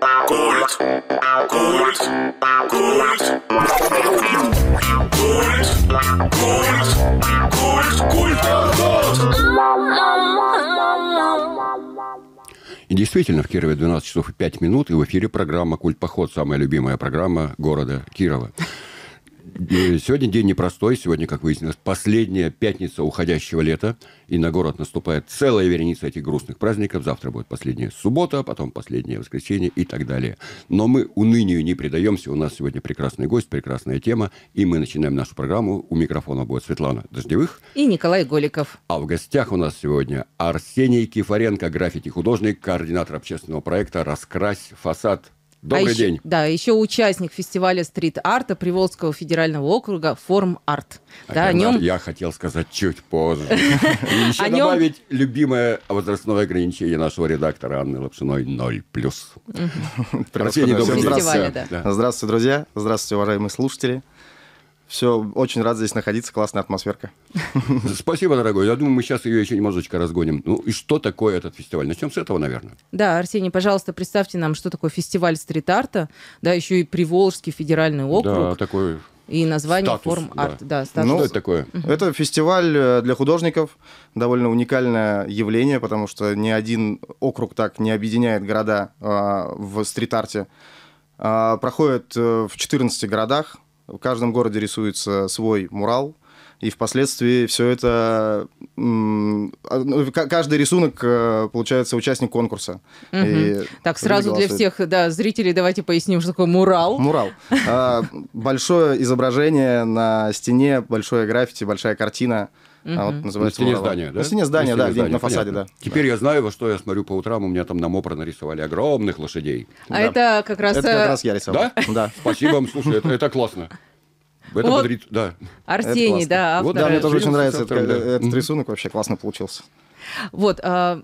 Культ. Культ. Культ. Культ. Культ. Культ. И действительно, в Кирове 12 часов и 5 минут, и в эфире программа «Культ Поход», самая любимая программа города Кирова. И Сегодня день непростой. Сегодня, как выяснилось, последняя пятница уходящего лета. И на город наступает целая вереница этих грустных праздников. Завтра будет последняя суббота, потом последнее воскресенье и так далее. Но мы унынию не предаемся. У нас сегодня прекрасный гость, прекрасная тема. И мы начинаем нашу программу. У микрофона будет Светлана Дождевых. И Николай Голиков. А в гостях у нас сегодня Арсений Кифаренко, граффити-художник, координатор общественного проекта «Раскрась фасад». Добрый а еще, день. Да, еще участник фестиваля стрит-арта Приволжского федерального округа «Форм Арт». А Да, о я, нем... я хотел сказать чуть позже. И еще добавить любимое возрастное ограничение нашего редактора Анны Лапшиной 0+. Арсений, добрый день. Фестиваля, да. Да. Здравствуйте, друзья. Здравствуйте, уважаемые слушатели. Все, очень рад здесь находиться, классная атмосферка. Спасибо, дорогой. Я думаю, мы сейчас ее еще немножечко разгоним. Ну и что такое этот фестиваль? Начнем с этого, наверное. Да, Арсений, пожалуйста, представьте нам, что такое фестиваль стрит-арта, да, еще и Приволжский федеральный округ, Да, такой... и название статус, «Форм да. Арт». Да, Что статус. Ну, это такое? Это фестиваль э, для художников, довольно уникальное явление, потому что ни один округ так не объединяет города а, в стрит-арте. А, Проходит э, в 14 городах, в каждом городе рисуется свой мурал, и впоследствии все это... а, Каждый рисунок, э, получается, участник конкурса. Мгм. И Так, сразу для всех да, зрителей давайте поясним, что такое мурал. Мурал. А, Большое изображение на стене, большое граффити, большая картина. А вот Мгм. На называется стене здания, да? На стене здания, да, стене где-нибудь на здания, фасаде, понятно. да. Теперь я знаю, во что я смотрю по утрам. У меня там на МОПР нарисовали огромных лошадей. А Да. это как раз, Это э, как раз я рисовал. Да? Да. Спасибо вам, слушай, это, это классно. Это Вот. бодрит, да. Арсений, да, Вот автор. Да, мне тоже очень нравится этот, да. этот Мгм. рисунок, вообще классно получился. Вот, а,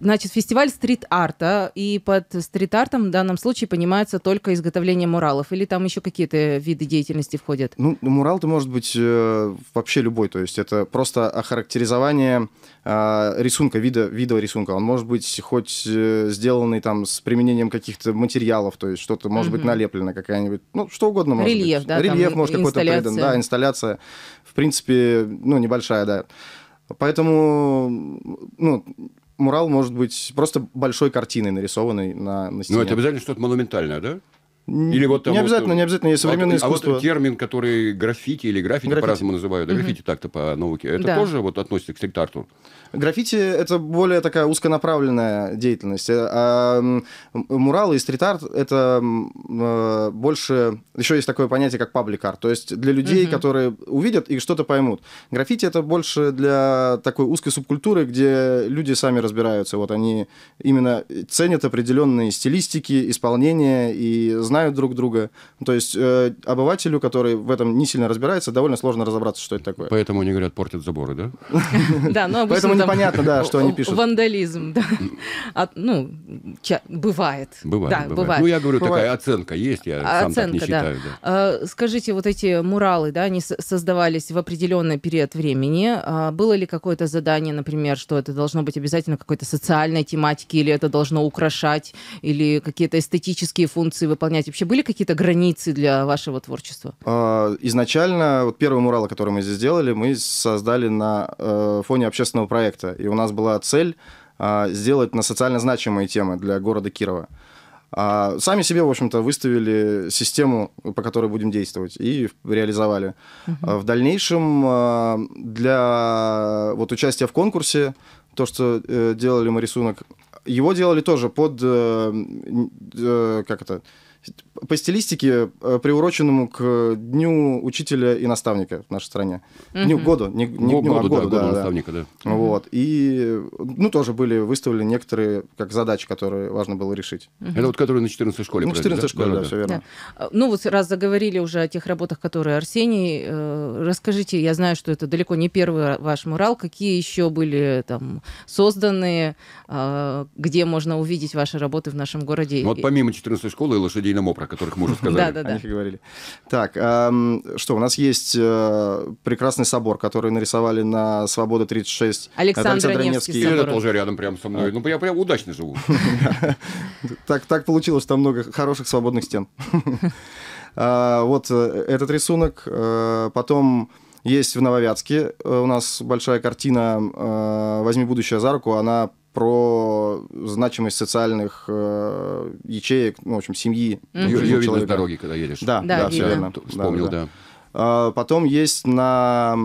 значит, фестиваль стрит-арта, и под стрит-артом в данном случае понимается только изготовление муралов, или там еще какие-то виды деятельности входят? Ну, мурал-то может быть э, вообще любой, то есть это просто охарактеризование э, рисунка, вида, вида рисунка. Он может быть хоть э, сделанный там с применением каких-то материалов, то есть что-то может быть Мгм. налеплено какая-нибудь, ну, что угодно может Рельеф, быть. да, Рельеф, может, какой-то придан, да, инсталляция. В принципе, ну, небольшая, да. Поэтому, ну, мурал может быть просто большой картиной, нарисованной на, на стене. Ну, это обязательно что-то монументальное, да? Или вот там не вот, обязательно, э, не обязательно, есть современное а, вот- искусство. А вот термин, который граффити или граффити, Граффити. по-разному называют, да, граффити так-то по науке, это Да. тоже вот относится к стрит-арту? Граффити это более такая узконаправленная деятельность. Э, А муралы и стрит-арт это э, больше... Еще есть такое понятие, как паблик-арт. То есть для людей, Мгм. которые увидят и что-то поймут. Граффити это больше для такой узкой субкультуры, где люди сами разбираются. Вот они именно ценят определенные стилистики, исполнения и знают друг друга. То есть э, обывателю, который в этом не сильно разбирается, довольно сложно разобраться, что это такое. Поэтому они говорят, портят заборы, да? Да, но Поэтому непонятно, да, что они пишут. Вандализм, да. От- ну, бывает. Бывает, бывает. Ну, я говорю, такая оценка есть, я сам так не Оценка, да. считаю. А, Скажите, вот эти муралы, да, они создавались в определенный период времени. А Было ли какое-то задание, например, что это должно быть обязательно какой-то социальной тематики, или это должно украшать, или какие-то эстетические функции выполнять? Вообще были какие-то границы для вашего творчества? А, Изначально, вот первый мурал, который мы здесь сделали, мы создали на э, фоне общественного проекта. И у нас была цель а, сделать на социально значимые темы для города Кирова. А, Сами себе, в общем-то, выставили систему, по которой будем действовать, и реализовали. А В дальнейшем для вот участия в конкурсе, то, что э, делали мы рисунок, его делали тоже под, э, как это, по стилистике, э, приуроченному к Дню учителя и наставника в нашей стране. Дню Мгм. году, не, не дню, а году, да, году, году да, да. наставника, да. Вот. И, ну, тоже были выставлены некоторые как задачи, которые важно было решить. Это вот который на 14 школе. Ну, 14 школе, да, все верно. А, Ну вот раз заговорили уже о тех работах, которые Арсений, э, расскажите, я знаю, что это далеко не первый ваш мурал, какие еще были там созданы, а, где можно увидеть ваши работы в нашем городе? Вот помимо 14 школы и лошадей Динамо, про которых мы уже сказали. Да-да-да. О них и говорили. Так, ам, что, у нас есть э, прекрасный собор, который нарисовали на Свобода 36. Это Александр Невский собор. это тоже рядом прям со мной. Ну, я прям удачно живу. Так, так получилось, что там много хороших свободных стен. А, Вот э, этот рисунок. Э, Потом есть в Нововятске у нас большая картина «Возьми будущее за руку». Она про значимость социальных э, ячеек, ну, в общем, семьи. Мгм. Ее видно с человека. дороги, когда едешь. Да, Да, да, все верно. Вспомнил, Да, да, да. А, Потом есть на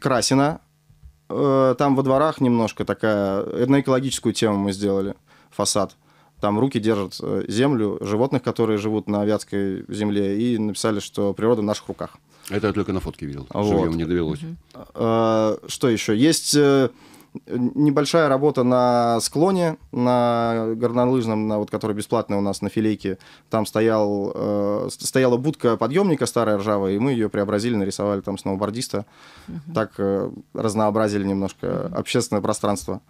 Красина. Э, Там во дворах немножко такая... э, На экологическую тему мы сделали фасад. Там руки держат э, землю, животных, которые живут на Вятской земле, и написали, что природа в наших руках. Это я только на фотке видел. Вот. Живьем не довелось. Э, Что еще? Есть небольшая работа на склоне, на горнолыжном, на, вот, который бесплатный у нас на филейке. Там стоял, э, стояла будка подъемника старая ржавая, и мы ее преобразили, нарисовали там сноубордиста. Так э, разнообразили немножко общественное пространство.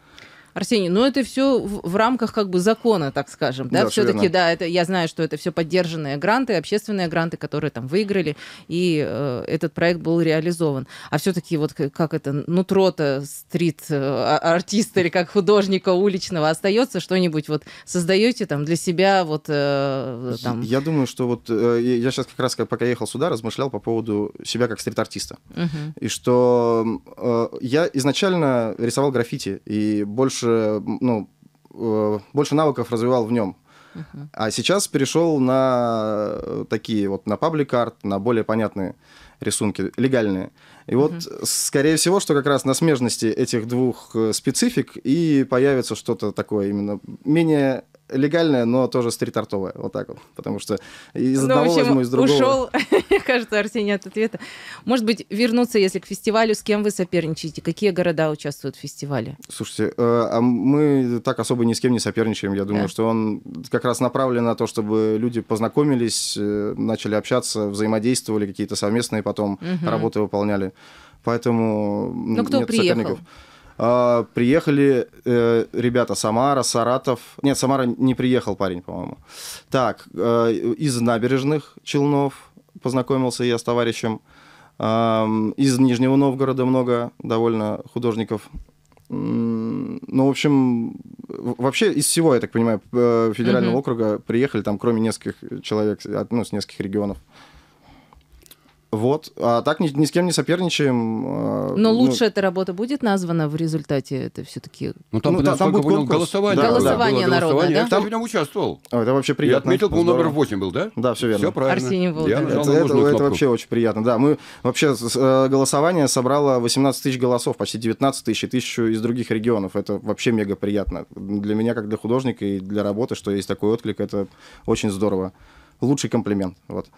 Арсений, ну это все в, в рамках как бы закона, так скажем, да, Да, все-таки, да, это я знаю, что это все поддержанные гранты, общественные гранты, которые там выиграли, и э, этот проект был реализован. А все-таки вот как это нутро-то стрит-артиста или как художника уличного остается что-нибудь вот создаете там для себя вот э, там. Я думаю, что вот э, я сейчас как раз, пока ехал сюда, размышлял по поводу себя как стрит-артиста. Мгм. И что э, я изначально рисовал граффити и больше, м, ну, э, больше навыков развивал в нем. А сейчас перешел на э, такие вот, на паблик-арт, на более понятные рисунки, легальные. И вот, скорее всего, что как раз на смежности этих двух э, специфик и появится что-то такое именно менее легальное, но тоже стрит-артовое. Вот так вот. Потому что из Ну, одного общем, возьму, из другого... ушел, кажется, Арсений от ответа. Может быть, вернуться, если к фестивалю, с кем вы соперничаете? Какие города участвуют в фестивале? Слушайте, э, а мы так особо ни с кем не соперничаем. Я думаю, Да. что он как раз направлен на то, чтобы люди познакомились, э, начали общаться, взаимодействовали, какие-то совместные потом Мгм. работы выполняли. Поэтому м, Ну, кто нет приехал? соперников. А, приехали э, ребята Самара, Саратов. Нет, Самара не приехал парень, по-моему. Так, э, из набережных Челнов познакомился я с товарищем. Ам, из Нижнего Новгорода много довольно художников. Ну, в общем, вообще из всего, я так понимаю, э, федерального Мгм. округа приехали там, кроме нескольких человек, ну, с нескольких регионов. Вот. А так ни, ни с кем не соперничаем. э, Но ну, лучше эта работа будет названа в результате? Это все-таки Ну, там, Ну, да, насколько там будет конкурс. голосование. Да. Голосование Было народное, голосование. да? Я, кстати, в нем участвовал. о, это вообще Я приятно. отметил, по-моему, Здорово. номер 8 был, да? Да, все верно. Все правильно. Арсений был, Я да. нажал Это, на это- нужную это кнопку. вообще очень приятно. Да, мы вообще э, голосование собрало 18 тысяч голосов, почти 19 тысяч, и тысячу из других регионов. Это вообще мега приятно. Для меня, как для художника и для работы, что есть такой отклик, это очень здорово. Лучший комплимент. Вот.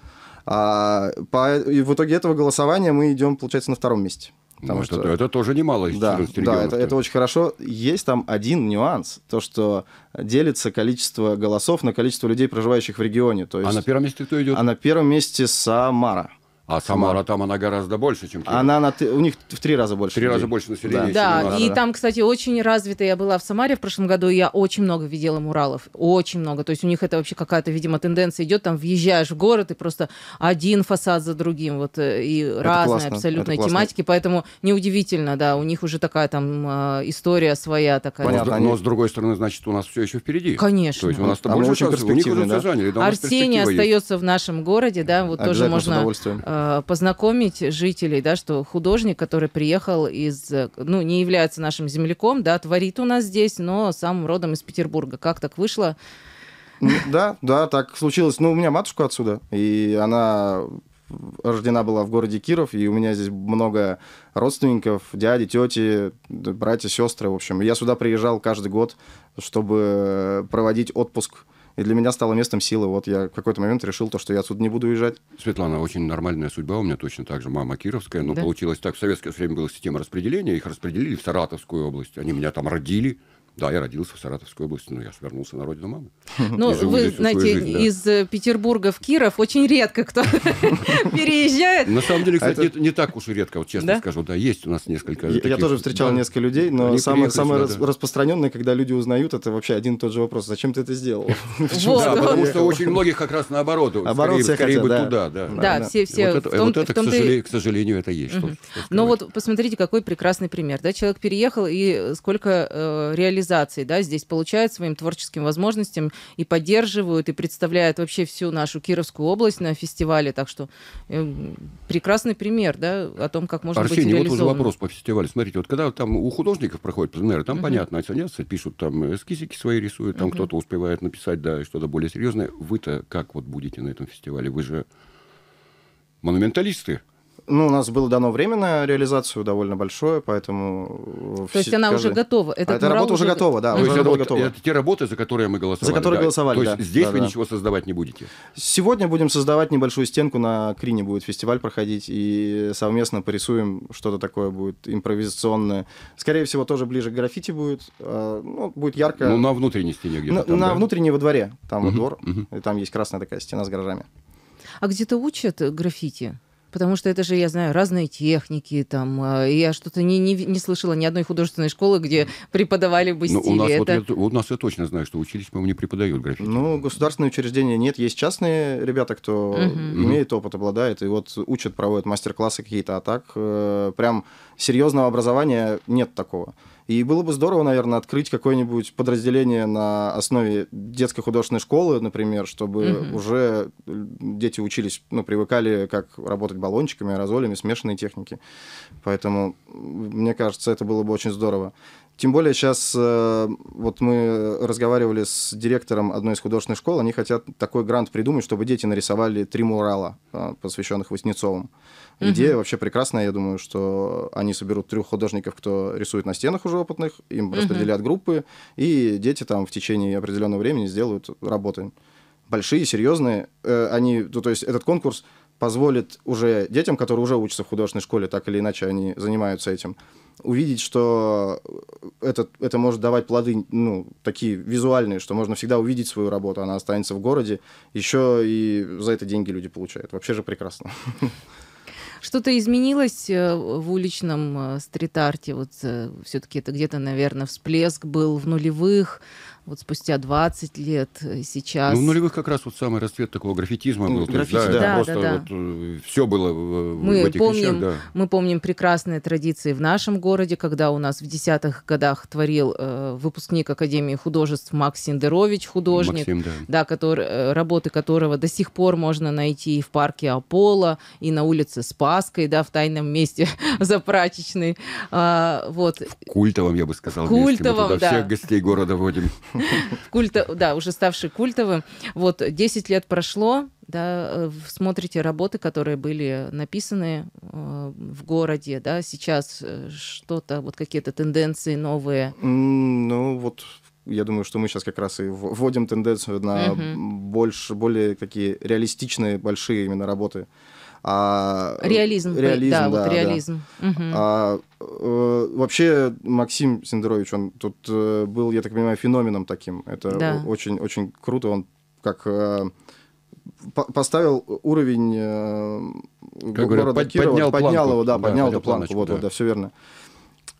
А, по- и в итоге этого голосования мы идем, получается, на втором месте. Ну, Потому это, что- это тоже немало из да, 14 да, это, это очень хорошо. Есть там один нюанс, то, что делится количество голосов на количество людей, проживающих в регионе. То есть, А на первом месте кто идет? а на первом месте Самара. А Самара там она гораздо больше, чем Киев. Она на, т- у них в три раза больше. Три людей. раза больше населения, Да. чем Да, и да. там, кстати, очень развито. Я была в Самаре в прошлом году, и я очень много видела муралов. Очень много. То есть у них это вообще какая-то, видимо, тенденция идет. Там въезжаешь в город, и просто один фасад за другим. Вот, э, и разные классно, абсолютно это классно. тематики. Поэтому неудивительно, да, у них уже такая там э, история своя такая. Но, Понятно, но они- с другой стороны, значит, у нас все еще впереди. Конечно. То есть у нас там больше очень шансов. У них уже перспективные, все да? заняли. да, Арсений перспектива есть. остается в нашем городе, да, вот тоже можно удовольствием. Э, познакомить жителей, да, что художник, который приехал из, э, ну, не является нашим земляком, да, творит у нас здесь, но сам родом из Петербурга. Как так вышло? Ну, Да, да, так случилось. Ну, у меня матушка отсюда, и она рождена была в городе Киров, и у меня здесь много родственников, дяди, тети, братья, сестры, в общем. Я сюда приезжал каждый год, чтобы проводить отпуск. И для меня стало местом силы. Вот я в какой-то момент решил то, что я отсюда не буду уезжать. Светлана, очень нормальная судьба у меня точно так же. Мама кировская, но Да. получилось так. В советское время была система распределения, их распределили в Саратовскую область. Они меня там родили. Да, я родился в Саратовской области, но я вернулся на родину мамы. Ну, вы знаете, жизнь, да. из э, Петербурга в Киров очень редко кто переезжает. На самом деле, А кстати, это- не, не так уж и редко, вот честно Да? скажу, да, есть у нас несколько. Я, тоже встречал да. несколько людей, но самое, самое рас- распространенное, когда люди узнают, это вообще один и тот же вопрос. Зачем ты это сделал? Да, потому что очень многих как раз наоборот. Наоборот, скорее бы да. туда, да. Да, все, все. вот это, к, сожалению, это есть. что Ну вот посмотрите, какой прекрасный пример. Да? Человек переехал, и сколько э, реализаций да, здесь получают своим творческим возможностям и поддерживают, и представляют вообще всю нашу Кировскую область на фестивале. Так что э, прекрасный пример да, о том, как можно быть Арсений, вот уже реализованным. вопрос по фестивалю. Смотрите, вот когда там у художников проходят пленеры, там понятно, они садятся, пишут там эскизики свои рисуют, там кто-то успевает написать, да, и что-то более серьезное. Вы-то как вот будете на этом фестивале? Вы же монументалисты. Ну, у нас было дано время на реализацию довольно большое, поэтому... То есть она уже готова. А Этот эта работа уже готова, да. То есть уже это, работа готова. это те работы, за которые мы голосовали. За которые да. голосовали, То есть да. здесь Да, вы да. ничего создавать не будете. Сегодня будем создавать небольшую стенку, на Крине будет фестиваль проходить, и совместно порисуем что-то такое будет импровизационное. Скорее всего, тоже ближе к граффити будет. А, Ну, будет ярко. Ну, на внутренней стене где-то. на, там, на да? внутренней во дворе. Там Мгм, двор, мгм. и там есть красная такая стена с гаражами. А где-то учат граффити? Потому что это же, я знаю, разные техники, там, и я что-то не, не, не слышала ни одной художественной школы, где преподавали бы Ну, стили. у нас, вот это... я, у нас я точно знаю, что учились, по-моему, не преподают граффити. Ну, государственные учреждения нет, есть частные ребята, кто Мгм. имеет опыт, обладает, и вот учат, проводят мастер-классы какие-то, а так э, прям серьезного образования нет такого. И было бы здорово, наверное, открыть какое-нибудь подразделение на основе детской художественной школы, например, чтобы Мгм. уже дети учились, ну, привыкали, как работать баллончиками, аэрозолями, смешанные техники. Поэтому, мне кажется, это было бы очень здорово. Тем более сейчас вот мы разговаривали с директором одной из художественных школ, они хотят такой грант придумать, чтобы дети нарисовали три мурала, а, посвященных Васнецовым. Идея вообще прекрасная, я думаю, что они соберут трех художников, кто рисует на стенах уже опытных, им распределят группы, и дети там в течение определенного времени сделают работы большие, серьезные. Э, Они, ну, то есть этот конкурс позволит уже детям, которые уже учатся в художественной школе, так или иначе они занимаются этим, увидеть, что это, это может давать плоды, ну, такие визуальные, что можно всегда увидеть свою работу, она останется в городе, еще и за это деньги люди получают. Вообще же прекрасно. Что-то изменилось э, в уличном э, стрит-арте? Вот все-таки это где-то, наверное, всплеск был в нулевых, вот спустя 20 лет э, сейчас. Ну, в нулевых как раз вот самый расцвет такого граффитизма Ну, был. То есть, граффити, да. Да, просто да, да. вот все было в, в Мы этих помним, вещах, да. мы помним прекрасные традиции в нашем городе, когда у нас в десятых годах творил э, выпускник Академии художеств Макс Сендерович, художник, Максим, да. да, который, э, работы которого до сих пор можно найти и в парке Аполло, и на улице Спаской, да, в тайном месте за прачечной. А, вот. Культовым, я бы сказал. Культовом, месте. Мы туда да. всех гостей города водим. культа, да, уже ставший культовым. Вот 10 лет прошло, да, э, смотрите работы, которые были написаны э, в городе, да, сейчас э, что-то, вот какие-то тенденции новые. Ну, вот я думаю, что мы сейчас как раз и вводим тенденцию на Мгм. больше, более такие реалистичные, большие именно работы. А, Реализм, реализм, да, да, вот да. реализм. Мгм. А, э, вообще Максим Сендерович, он тут э, был, я так понимаю, феноменом таким. Это Да. очень, очень круто. Он как э, по- поставил уровень э, Как говорят, города под- Кирова, поднял поднял планку. его, да, Да, поднял поднял эту планку. планочку, Вот, вот, да. да, все верно.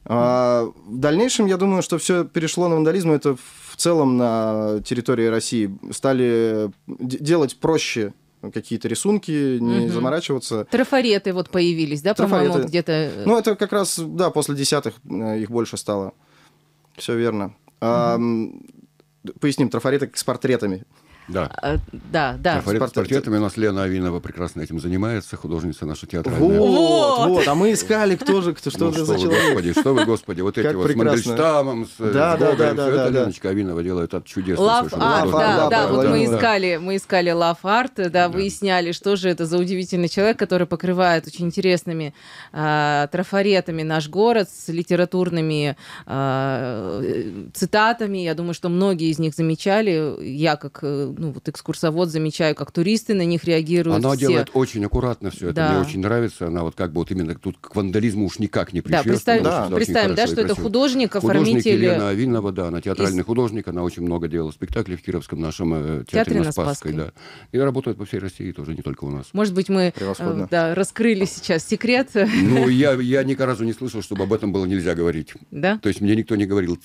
А, в дальнейшем, я думаю, что все перешло на вандализм. Это в целом на территории России стали делать проще какие-то рисунки, не Мгм. заморачиваться. Трафареты вот появились, да, по-моему, где-то. э, Ну, это как раз, да, после десятых э, их больше стало. Все верно. А, м, поясним, трафареты с портретами. Да. а, да, да. Трафарет с портретами у нас Лена Авинова прекрасно этим занимается, художница наша театральная. Вот. вот, а мы искали, кто же, кто, что Ну, это что за вы, человек. господи, что вы, господи, вот эти Как вот с. Мандельштамом, с, Да, с да, Гоголем, да, да, это да, да. Леночка Авинова делает, это чудесно. Love Art, да, да, вот мы искали, мы искали Love Art, да, выясняли, что же это за удивительный человек, который покрывает очень интересными а, трафаретами наш город с литературными а, э, цитатами. Я думаю, что многие из них замечали. Я, как э, ну, вот экскурсовод, замечаю, как туристы на них реагируют. Она все. делает очень аккуратно все это. Да. Мне очень нравится. Она вот как бы вот именно тут к вандализму уж никак не Да, потому Да. что всегда очень представим да, что это художник, Художник оформитель Елена Вильнова, да, она театральный из- художник, она очень много делала спектаклей в Кировском нашем э, театре, Театре на Спасской, Спасской. да. И работает по всей России тоже, не только у нас. Может быть, мы э, да, раскрыли сейчас секрет, Ну, я, я ни разу не слышал, чтобы об этом было нельзя говорить. да? То есть мне никто не говорил.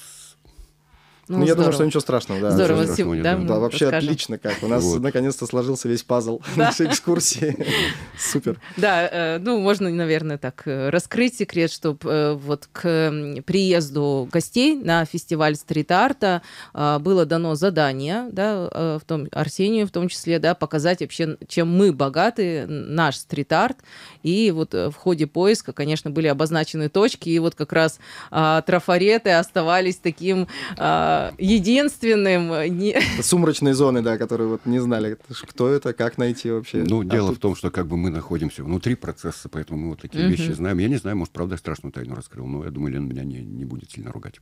Ну, я думаю, что ничего страшного, да. Здорово, страшного да, да. Да, вообще расскажем. отлично как. У нас Вот. наконец-то сложился весь пазл нашей экскурсии. Супер. Да, э, ну, можно, наверное, так э, раскрыть секрет, чтобы вот к приезду гостей на фестиваль стрит-арта э, было дано задание, да, э, в том, Арсению в том числе, да, показать вообще, чем мы богаты, наш стрит-арт. И вот э, в ходе поиска, конечно, были обозначены точки, и вот как раз а, трафареты оставались таким а, единственным, э, не- Сумрачные зоны, да, которые вот не знали, кто это, как найти вообще. Ну, А дело тут- в том, что как бы мы находимся внутри процесса, поэтому мы вот такие Мгм. вещи знаем. Я не знаю, может, правда, страшную тайну раскрыл, но я думаю, Лена меня не, не будет сильно ругать.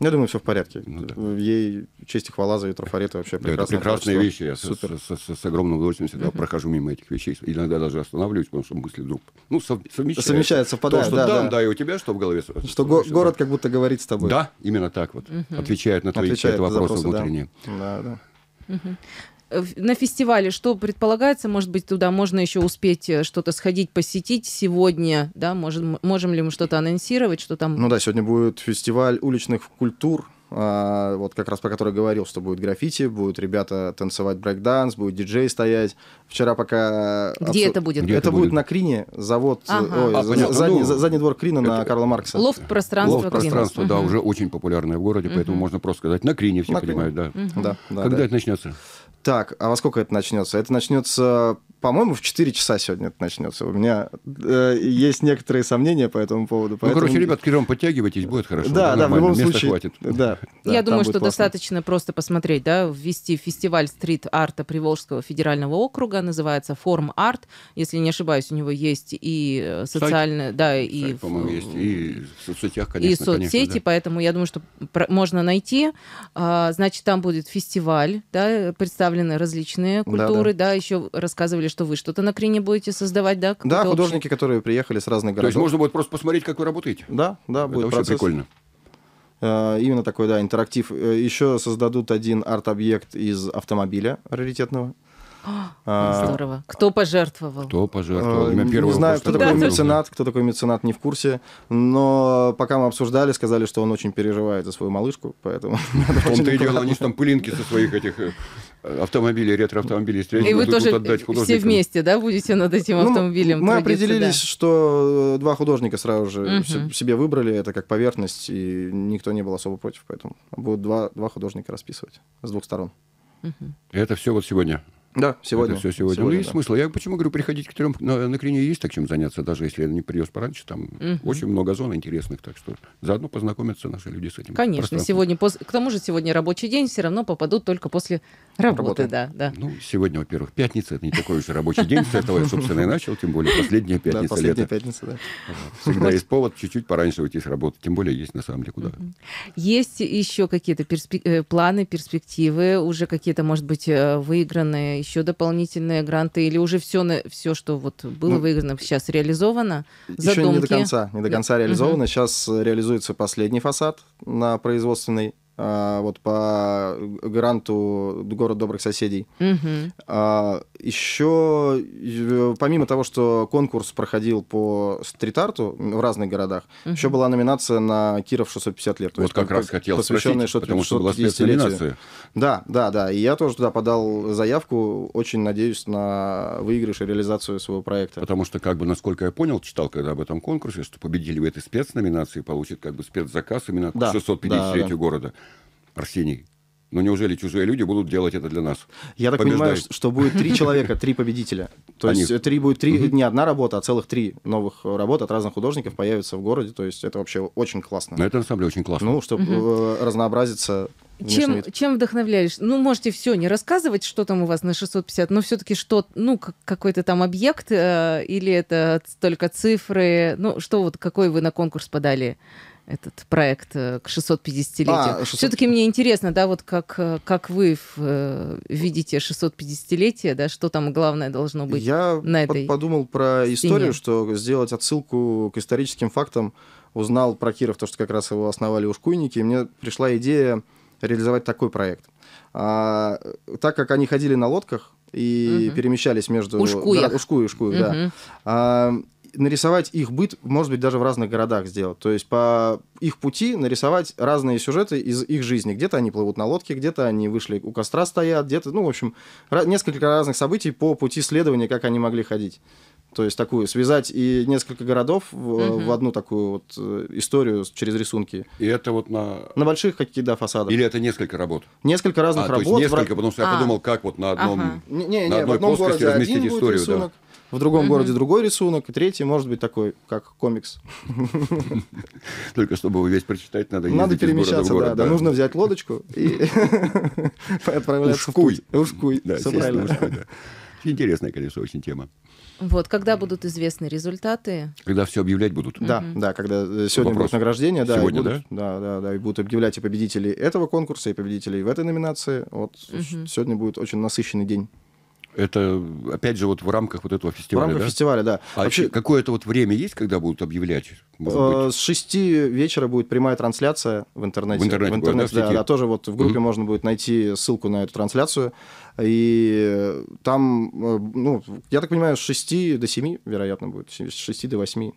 Я думаю, все в порядке. Ну да. Ей честь и хвала за ее трафареты вообще Да, это прекрасные вещи. Я с, Супер. с- с- с огромным удовольствием всегда прохожу мимо этих вещей. Иногда даже останавливаюсь, потому что мысли вдруг ну, сов- совмещаются. Совмещают, То, совпадают, что да, там, да. да, и у тебя, что в голове. со- Что го- город как будто говорит с тобой. Да, именно так вот. Отвечает на твои Отвечает вопросы запросы, да. внутренние. Да, да. Э, в- на фестивале что предполагается? Может быть, туда можно еще успеть э, что-то сходить, посетить сегодня, да? Можем, можем ли мы что-то анонсировать, что там... Ну да, сегодня будет фестиваль уличных культур, а, вот как раз про который говорил, что будет граффити, будут ребята танцевать брейкданс, будет диджей стоять. Вчера пока... Где обсу- это будет? Где это это будет будет? на Крине, завод, э, Ага. ой, А, за- задний, ну, за- задний двор Крина на это- Карла Маркса. Лофт пространства. Лов пространство, да, Мгм. уже очень популярное в городе, поэтому можно просто сказать на Крине, все На Крине. понимают, да. Да, да, Когда да. это начнется? Так, а во сколько это начнется? Это начнется, по-моему, в 4 часа сегодня это начнется. У меня э, есть некоторые сомнения по этому поводу. Ну, поэтому- короче, ребят, к вам подтягивайтесь, будет хорошо. Да, да, в любом места случае. хватит. Да, да, Я думаю, что классно. достаточно просто посмотреть, да, ввести фестиваль стрит-арта Приволжского федерального округа, называется Форм Арт. Если не ошибаюсь, у него есть и э, социальные, да, и, Сайт, в- по-моему, есть. И в соцсетях, и конечно, соцсети, конечно, да. поэтому я думаю, что про- можно найти. А, Значит, там будет фестиваль, да, представлены различные Да, культуры, да, еще рассказывали, что вы что-то на Крине будете создавать, да? Да, какой-то общий- художники, которые приехали с разных То городов. есть можно будет просто посмотреть, как вы работаете. Да, да, Это будет вообще процесс. прикольно. Э, Именно такой, да, интерактив. Э, Еще создадут один арт-объект из автомобиля раритетного. А, Здорово. Кто пожертвовал? Кто пожертвовал? Э, Не знаю, кто такой Да, меценат, кто такой меценат, не в курсе. Но пока мы обсуждали, сказали, что он очень переживает за свою малышку, поэтому... В очень том-то и дело, они же там пылинки со своих этих э, автомобилей, ретро-автомобилей стреляют, И вы тоже отдать все вместе, да, будете над этим Ну, автомобилем Мы определились, да. что э, два художника сразу же себе выбрали это как поверхность, и никто не был особо против, поэтому будут два, два художника расписывать с двух сторон. Это все вот сегодня. Да, сегодня. Это все сегодня. ну, есть да. смысл. Я почему говорю, приходить к трем на, на Крине есть так чем заняться, даже если не придешь пораньше. Там Мгм. очень много зон интересных, так что заодно познакомятся наши люди с этим. Конечно, сегодня пос- к тому же сегодня рабочий день, все равно попадут только после работы, Работы. да, да. Ну, сегодня, во-первых, пятница, это не такой уж и рабочий день, с этого я, собственно, и начал, тем более последняя Да, пятница последняя лета. пятница, да. Всегда есть повод чуть-чуть пораньше уйти с работы, тем более есть на самом деле куда. Есть еще какие-то э, планы, перспективы, уже какие-то, может быть, э, выигранные еще дополнительные гранты, или уже все, все что вот было Ну, выиграно, сейчас реализовано? Еще не до Задумки. конца, не до конца реализовано. Сейчас реализуется последний фасад на производственной, а, вот по гранту «Город добрых соседей». Мгм. А, еще, э, помимо того, что конкурс проходил по стрит-арту в разных городах, еще была номинация на Киров 650 лет. Вот есть как раз хотел посвященная спросить, потому что была 650-летию. спецноминация. Да, да, да. И я тоже туда подал заявку. Очень надеюсь на выигрыш и реализацию своего проекта. Потому что, как бы, насколько я понял, читал когда об этом конкурсе, что победили в этой спецноминации, получит как бы спецзаказ именно Да, 650 да, да. города. Арсений, ну неужели чужие люди будут делать это для нас? Я так понимаю, что будет три человека, три победителя. То Они- есть э, три будет три, не одна работа, а целых три новых работ от разных художников появятся в городе. То есть это вообще очень классно. Но это на самом деле очень классно. Ну, чтобы разнообразиться. внешний Чем, вид. чем вдохновлялись? Ну, можете все не рассказывать, что там у вас на 650, но все-таки что, ну, как- какой-то там объект, э, или это только цифры? Ну, что вот, какой вы на конкурс подали этот проект э, к 650-летию. А, 600 Все-таки мне интересно, да, вот как, э, как вы э, видите 650-летие, да, что там главное должно быть? Я на этой подумал про стене. историю, что сделать отсылку к историческим фактам, узнал про Киров, то, что как раз его основали ушкуйники, и мне пришла идея реализовать такой проект. А, так как они ходили на лодках и Мгм. перемещались между... Ушкуях. горо- Ушкуй, ушкуй, да. Мгм. А, нарисовать их быт, может быть, даже в разных городах сделать. То есть по их пути нарисовать разные сюжеты из их жизни. Где-то они плывут на лодке, где-то они вышли у костра стоят, где-то, ну, в общем, несколько разных событий по пути следования, как они могли ходить. То есть такую связать и несколько городов в, Мгм. в одну такую вот э, историю через рисунки. И это вот на... На больших каких да, фасадах. Или это несколько работ? Несколько разных а, то работ. есть в несколько, ра- потому что я А. подумал, как вот на одном... Ага. Не, не, на не, в одной одном плоскости городе разместить один будет историю, да. В другом Мгм. городе другой рисунок, и третий может быть такой, как комикс. Только чтобы его весь прочитать, надо Надо перемещаться, город, да, да. Нужно взять лодочку и отправляться в путь. Ушкуй. Да, да. Интересная, конечно, очень тема. Вот, когда будут известны результаты? Когда все объявлять будут? Да, да, когда э, сегодня Вопрос. будет награждение, да, и Сегодня, будут, да, да, да, и будут объявлять и победителей этого конкурса, и победителей в этой номинации. Вот Мгм. сегодня будет очень насыщенный день. Это, опять же, вот в рамках вот этого В фестиваля, рамках да? фестиваля, да. А Вообще, какое-то вот время есть, когда будут объявлять? Э, с 6 вечера будет прямая трансляция в интернете. В интернете будет, да, в да, сети? да, тоже вот в группе Мгм. можно будет найти ссылку на эту трансляцию. И там, э, ну, я так понимаю, с 6 до 7, вероятно, будет. С 6 до 8.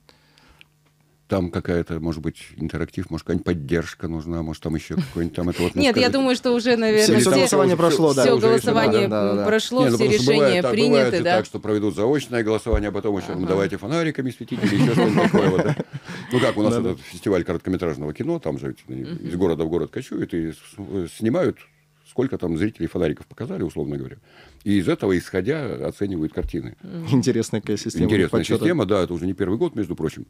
Там какая-то, может быть, интерактив, может, какая-нибудь поддержка нужна, может, там еще какой-нибудь там это вот... ну, Нет, я думаю, что уже, наверное, все, голосование прошло, да. все уже решено, голосование прошло, Не, ну, все решения бывает так, бывает приняты, и да. так, что проведут заочное голосование, а потом еще, ну, давайте фонариками светить или еще что-нибудь такое. да. Ну, как у нас этот фестиваль короткометражного кино, там же из города в город кочуют и э, снимают, сколько там зрителей фонариков показали, условно говоря. И из этого, исходя, оценивают картины. Интересная какая система. Интересная система, да, это уже не первый год, между прочим.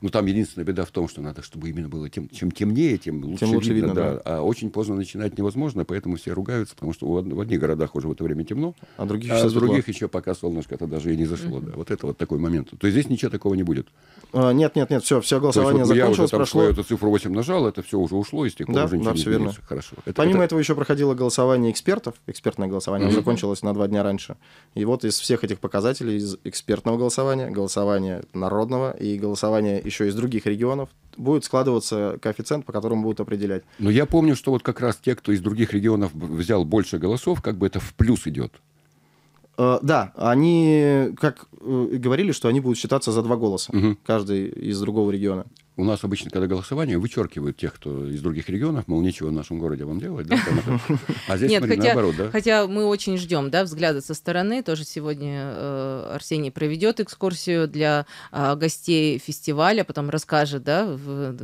Но там единственная беда в том, что надо, чтобы именно было тем, чем темнее, тем лучше, Тем лучше видно, видно, да. А очень поздно начинать невозможно, поэтому все ругаются, потому что в в одних городах уже в это время темно, А других а в других еще пока солнышко-то даже и не зашло. Да. Вот это вот такой момент. То есть здесь ничего такого не будет. А, Нет, нет, нет, все, все То есть голосование вот я уже закончилось, там прошло. свою эту цифру 8 нажал, это все уже ушло, и с тех пор Да, уже ничего да, не всё верно. Хорошо. Это- Помимо это- этого еще проходило голосование экспертов, экспертное голосование, оно закончилось на два дня раньше. И вот из всех этих показателей, из экспертного голосования, голосования народного и голосования еще из других регионов, будет складываться коэффициент, по которому будут определять. Но я помню, что вот как раз те, кто из других регионов взял больше голосов, как бы это в плюс идет. Э, Да, они, как э, говорили, что они будут считаться за два голоса, Мгм. каждый из другого региона. У нас обычно, когда голосование, вычеркивают тех, кто из других регионов, мол, ничего в нашем городе вам делать. Да. А здесь, Нет, смотри, хотя, наоборот, да? хотя мы очень ждем, да, взгляда со стороны. Тоже сегодня э, Арсений проведет экскурсию для а, гостей фестиваля, потом расскажет, да, в-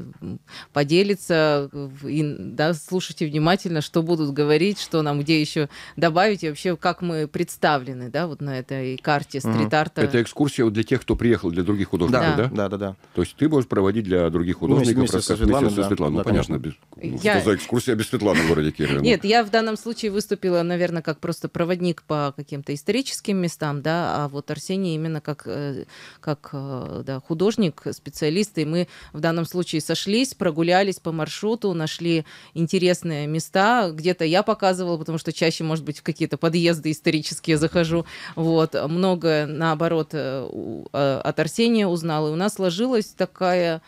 поделится, в- и, да, слушайте внимательно, что будут говорить, что нам где еще добавить, и вообще как мы представлены, да, вот на этой карте стрит-арта. Это экскурсия вот для тех, кто приехал, для других художников, Да. да? Да, да, да. То есть ты будешь проводить для других Ну, художников вместе со рассказ Светланой, вместе со да. Светланой. Ну, Да, понятно, без- ну, Я- что за экскурсия без Светланы в городе Кирове? ну? Нет, я в данном случае выступила, наверное, как просто проводник по каким-то историческим местам, да, а вот Арсений именно как, э, как э, да, художник, специалист, и мы в данном случае сошлись, прогулялись по маршруту, нашли интересные места, где-то я показывала, потому что чаще, может быть, в какие-то подъезды исторические захожу, вот, много, наоборот, э, от Арсения узнала, и у нас сложилась такая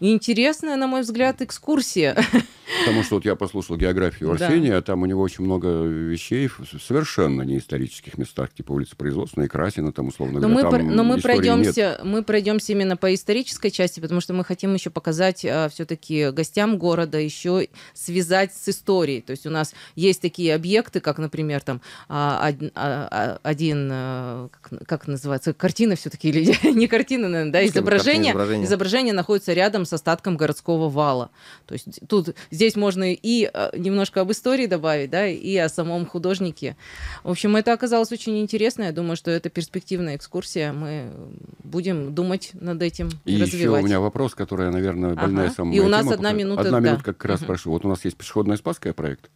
интересная, на мой взгляд, экскурсия. Потому что вот я послушал географию Да. Арсения, там у него очень много вещей в совершенно не исторических местах, типа улица Производственная, Красина, там, условно Но говоря, мы, там но мы истории нет. пройдемся, мы пройдемся именно по исторической части, потому что мы хотим еще показать все-таки гостям города еще связать с историей. То есть у нас есть такие объекты, как, например, там а, а, а, один, а, как, как называется, картина все-таки или не картина, наверное, да, изображение. изображение. Изображение находится рядом с остатком городского вала. То есть тут здесь можно и а, немножко об истории добавить, да, и о самом художнике. В общем, это оказалось очень интересно. Я думаю, что это перспективная экскурсия. Мы будем думать над этим и, И еще развивать. у меня вопрос, который, наверное, больная Ага. самая И у нас тема, одна пока- минута, Одна да. минутка как раз прошу. Вот у нас есть пешеходная Спасская проект.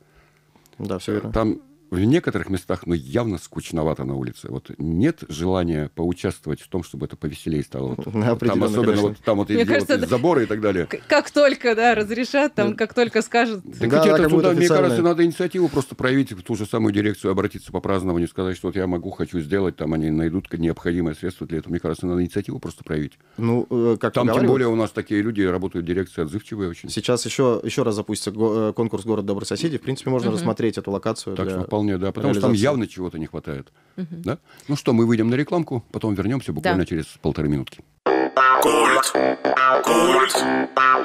Да, все верно. Там в некоторых местах, ну, явно скучновато на улице. Вот нет желания поучаствовать в том, чтобы это повеселее стало. Вот, там Определенно, особенно конечно. вот там вот Мне вот кажется, эти это- заборы и так далее. Как только, да, разрешат, там, как только скажут. Так Да, ведь да, это туда, мне кажется, надо инициативу просто проявить в ту же самую дирекцию, обратиться по празднованию, сказать, что вот я могу, хочу сделать, там они найдут необходимое средство для этого. Мне кажется, надо инициативу просто проявить. Ну, э, как Там, тем более, у нас такие люди работают в дирекции отзывчивые очень. Сейчас еще, еще раз запустится э, конкурс «Город добрых соседей». В принципе, можно рассмотреть эту локацию. Так для что вполне, да, потому что там явно чего-то не хватает. Да? Ну что, мы выйдем на рекламку, потом вернемся буквально Да. через полторы минутки. Культ. Культ.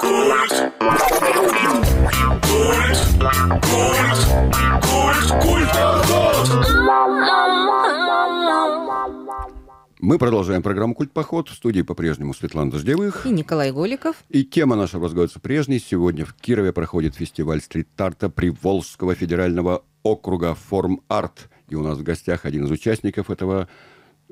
Культ. Культ. Культ. Культ. Культ. Мы продолжаем программу «Культ Поход». В студии по-прежнему Светлана Дождевых. И Николай Голиков. И тема наша разгодится прежней. Сегодня в Кирове проходит фестиваль стрит-арта Приволжского федерального округа «Форм-арт». И у нас в гостях один из участников этого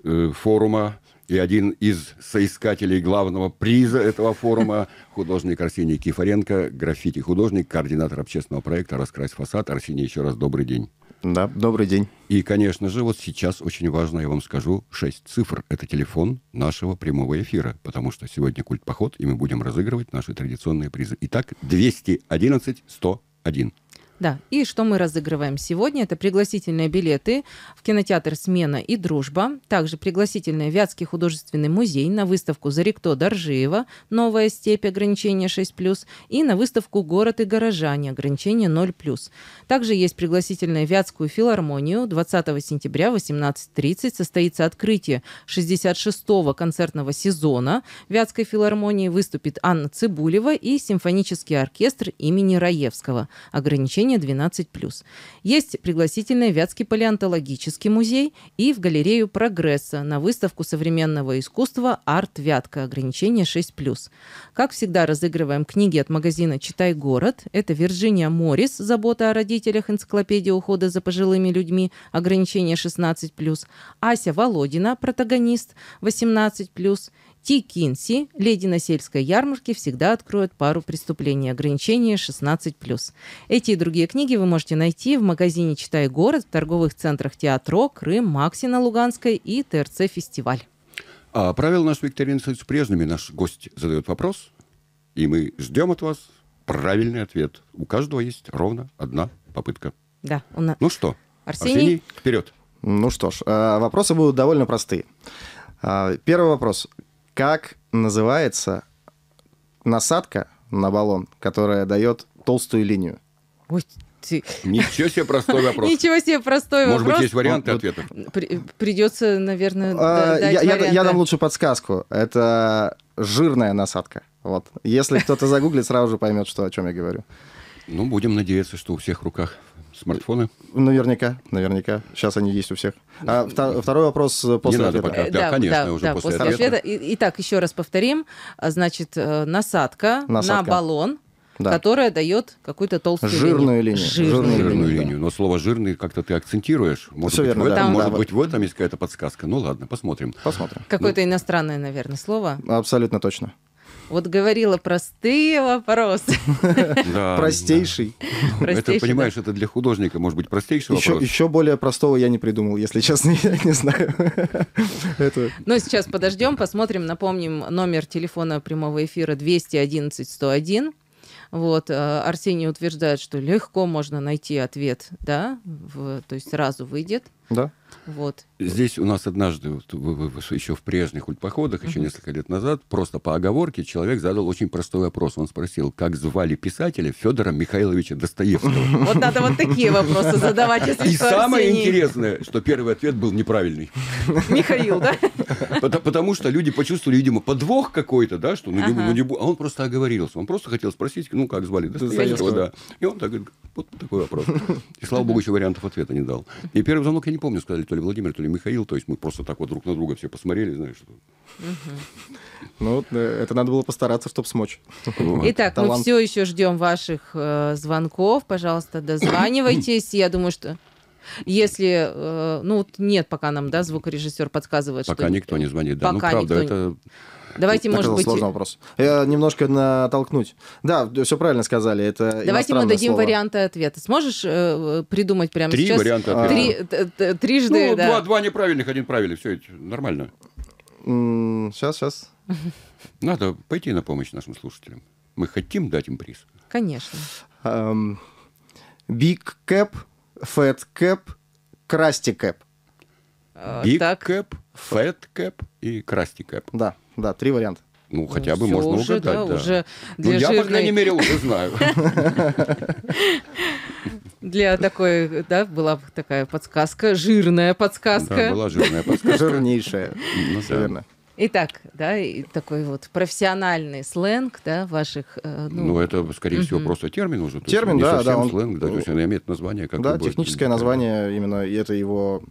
э, форума и один из соискателей главного приза этого форума, художник Арсений Кифоренко, граффити-художник, координатор общественного проекта «Раскрась фасад». Арсений, еще раз добрый день. Да, добрый день. И, конечно же, вот сейчас очень важно, я вам скажу, 6 цифр. Это телефон нашего прямого эфира, потому что сегодня культ поход, и мы будем разыгрывать наши традиционные призы. Итак, 211 101. Да, и что мы разыгрываем сегодня? Это пригласительные билеты в кинотеатр «Смена» и «Дружба», также пригласительный Вятский художественный музей на выставку «Заректо Доржиева. Новая степь. Ограничение 6+,» и на выставку «Город и горожане. Ограничение 0+.» Также есть пригласительная Вятскую филармонию. 20 сентября в 18.30 состоится открытие 66-го концертного сезона. В Вятской филармонии выступит Анна Цибулева и симфонический оркестр имени Раевского. Ограничение 12+. Есть пригласительный Вятский палеонтологический музей и в галерею «Прогресса» на выставку современного искусства «Арт Вятка». Ограничение 6+. Как всегда, разыгрываем книги от магазина «Читай город». Это Вирджиния Моррис «Забота о родителях. Энциклопедия ухода за пожилыми людьми». Ограничение 16+. Ася Володина «Протагонист». 18+. Ти Кинси, леди на сельской ярмарке, всегда откроют пару преступлений. Ограничение 16+. Эти и другие книги вы можете найти в магазине «Читай город», в торговых центрах «Театро», «Крым», «Макси» на Луганской и ТРЦ «Фестиваль». А правила нашей викторины остаются прежними. Наш гость задает вопрос, и мы ждем от вас правильный ответ. У каждого есть ровно одна попытка. Да, у нас... Ну что, Арсений? вперед. Ну что ж, э, вопросы будут довольно простые. А, Первый вопрос. Как называется насадка на баллон, которая дает толстую линию? Ой, ты- Ничего себе простой вопрос. Ничего себе простой Может быть, вопрос. есть варианты Вот- ответов? При- Придется, наверное, А, да- дать я, я- варианты. я дам лучше подсказку. Это жирная насадка. Вот. Если кто-то загуглит, сразу же поймет, что, о чем я говорю. Ну, будем надеяться, что у всех в руках смартфоны. Наверняка, наверняка. Сейчас они есть у всех. А вто- второй вопрос э, после Не надо ответа. пока. Да, конечно, уже после ответа. И- Итак, еще раз повторим. А, Значит, э, насадка, на Насадка. баллон, Да. которая дает какую-то толстую Жирную линию. Жирную, Жирную линию. Жирную да. линию. Но слово жирный как-то ты акцентируешь. Может, Всё быть, верно, в да. этом, Там- может да. быть, в этом есть какая-то подсказка. Ну ладно, посмотрим. Посмотрим. Какое-то иностранное, наверное, слово. Абсолютно точно. Вот говорила простые вопросы. Простейший. Это, понимаешь, это для художника может быть простейший Еще, вопрос. еще более простого я не придумал, если честно, я не знаю. Ну, сейчас подождем, посмотрим, напомним номер телефона прямого эфира 211 101. Вот, э, Арсений утверждает, что легко можно найти ответ, да, в- то есть сразу выйдет. Да. Вот. Здесь у нас однажды, вот, в- в- в- еще в прежних походах, еще несколько лет назад, просто по оговорке человек задал очень простой вопрос. Он спросил, как звали писателя Федора Михайловича Достоевского. Вот надо вот такие вопросы задавать, если И самое интересное, что первый ответ был неправильный. Михаил, да? Потому, что люди почувствовали, видимо, подвох какой-то, да, что ну, не, ну, не а он просто оговорился. Он просто хотел спросить, ну, как звали Достоевского, Достоевского. да. И он так говорит, вот такой вопрос. И, слава богу, еще вариантов ответа не дал. И первый звонок, я не помню, сказали то ли Владимир, то ли Михаил. То есть мы просто так вот друг на друга все посмотрели, знаешь. что- Ну, э, это надо было постараться, чтобы смочь. Вот. Итак, мы все еще ждем ваших э, звонков. Пожалуйста, дозванивайтесь. Я думаю, что... Если, э, ну, вот нет пока нам, да, звукорежиссер подсказывает, Пока что... никто не звонит. Да, ну Пока правда, никто это Давайте, Так может это быть... сложный вопрос. Я немножко натолкнуть. Да, все правильно сказали. Это Давайте мы дадим слово. варианты ответа. Сможешь э, придумать прямо три сейчас? варианта ответа. Три, т- трижды, Ну, да. два, два неправильных, один правильный. Все, это нормально. Сейчас, сейчас. Надо пойти на помощь нашим слушателям. Мы хотим дать им приз. Конечно. Big Cap, Fat Cap, Krusty Cap. Э, Big так. Cap, Fat Cap и Krusty Cap. Да, да, три варианта. Ну, хотя бы всё можно уже, угадать, да, да. уже Ну, для я, по жирной- крайней мере, уже знаю. Для такой, да, была такая подсказка, жирная подсказка. Да, была жирная подсказка. Жирнейшая. Ну, да. верно. Итак, да, и такой вот профессиональный сленг, да, ваших, э, ну, Ну, это, скорее всего, просто термин уже. то есть Термин, не да, да, он- сленг, да, то есть он имеет название как Да, любой- техническое название именно, и это его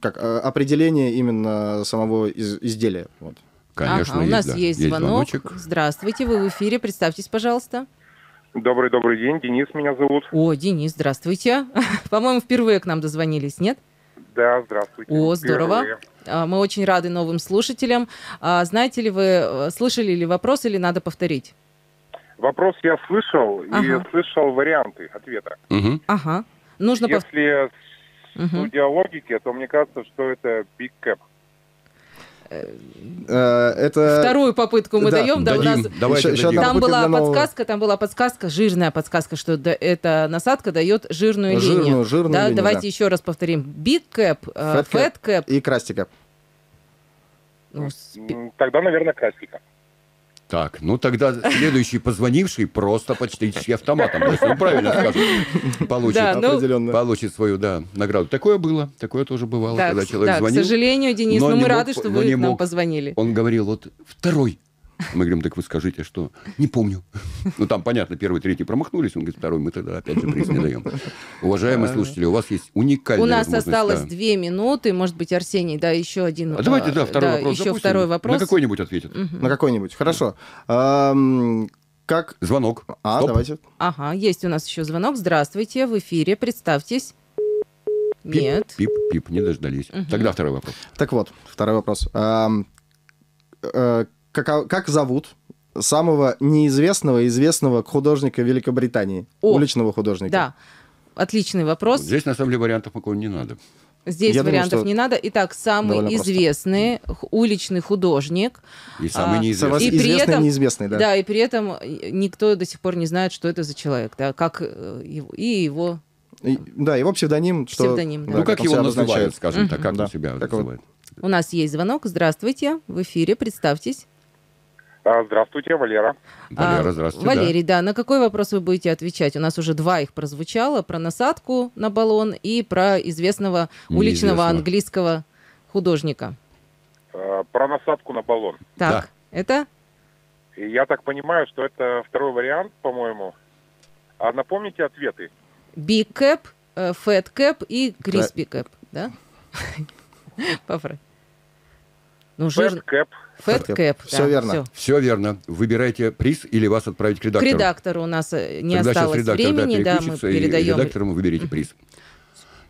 как э, определение именно самого из- изделия. Вот. Конечно, ага, у нас да. есть, звонок. звоночек. Здравствуйте, вы в эфире, представьтесь, пожалуйста. Добрый добрый день, Денис меня зовут. О, Денис, здравствуйте. По-моему, впервые к нам дозвонились, нет? Да, здравствуйте. О, здорово. Впервые. А, Мы очень рады новым слушателям. А, Знаете ли вы, э, слышали ли вопрос или надо повторить? Вопрос я слышал Ага. и слышал варианты ответа. Мгм. Ага. Нужно пов- Если Мгм. судя логике, то мне кажется, что это Big Cap. Э, Это Вторую попытку мы да, даем, да, у нас Дадим, давайте Еще- дадим. Там была нового. подсказка, там была подсказка, жирная подсказка, что да- эта насадка дает жирную Жирную, линию. жирную да, линию, давайте да. еще раз повторим. Big cap, э, Fat cap. fat cap. и Krusty Cap. Ну, Тогда, наверное, классика. Так, ну тогда следующий позвонивший просто почтительски автоматом, если он правильно скажет, получит, Да, ну- получит свою, да, награду. Такое было, такое тоже бывало, да, когда человек да, звонил. к сожалению, Денис, но но, не мы мог рады, по- что но вы нам мог. позвонили. Он говорил, вот второй. Мы говорим, так вы скажите, что не помню. Ну, там, понятно, первый, третий промахнулись. Он говорит, второй мы тогда опять же приз не даем. Уважаемые слушатели, у вас есть уникальная У нас осталось две минуты, может быть, Арсений, да, еще один. А давайте, э, да, второй вопрос Еще второй вопрос. На какой-нибудь ответит. На какой-нибудь. Хорошо. Как... Звонок. А, Стоп. давайте. Ага, есть у нас еще звонок. Здравствуйте, в эфире, представьтесь. Пип, Нет. Пип, пип, не дождались. Тогда второй вопрос. Так вот, второй вопрос. Эм, э, Как как зовут самого неизвестного и известного художника Великобритании? О, Уличного художника. Да. Отличный вопрос. Здесь, на самом деле, вариантов никакого не надо. Здесь Я думаю, вариантов что не надо. Итак, самый просто. известный х- уличный художник. И самый А, неизвестный. И при этом- неизвестный, да. Да. и при этом никто до сих пор не знает, что это за человек, да, как э, его, и его. И- да, его псевдоним. Что, Псевдоним, да. ну, как он его называют, скажем так, Мгм. как Да. он себя Как называет. У нас есть звонок. Здравствуйте, в эфире, представьтесь. А, Здравствуйте, Валера. Валера, А, здравствуйте. да. Валерий, да. на какой вопрос вы будете отвечать? У нас уже два их прозвучало, про насадку на баллон и про известного уличного Неизвестного. английского художника. А, Про насадку на баллон. Так, это И я так понимаю, что это второй вариант, по-моему. А напомните ответы. Big Cap, э, Fat Cap и Crispy Cap, да? Поправь. Ну, жир... Fat Cap. Fat Cap. Cap. Всё верно. всё. Все верно. Выбирайте приз или вас отправить к К редактору. редактору у нас э, не Тогда сейчас осталось редактор времени, да, да, мы переключится, и передаем. редактору вы выберете приз.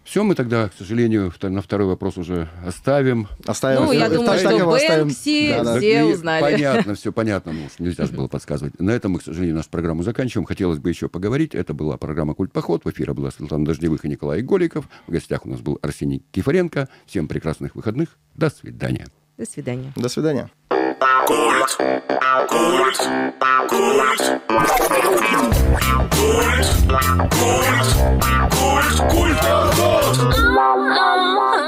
Все, мы тогда, к сожалению, на второй вопрос уже оставим. Оставим. Ну, я думаю, что. Бэнкси Да, да. все и узнали. Понятно, все понятно. Ну, нельзя же было подсказывать. На этом мы, к сожалению, нашу программу заканчиваем. Хотелось бы еще поговорить. Это была программа «Культ Поход». В эфире была Светлана Дождевых и Николай Голиков. В гостях у нас был Арсений Кифоренко. Всем прекрасных выходных. До свидания. До свидания. До свидания. Культ. Культ. Культ. Культ. Культ. Культ. Культ. Поход.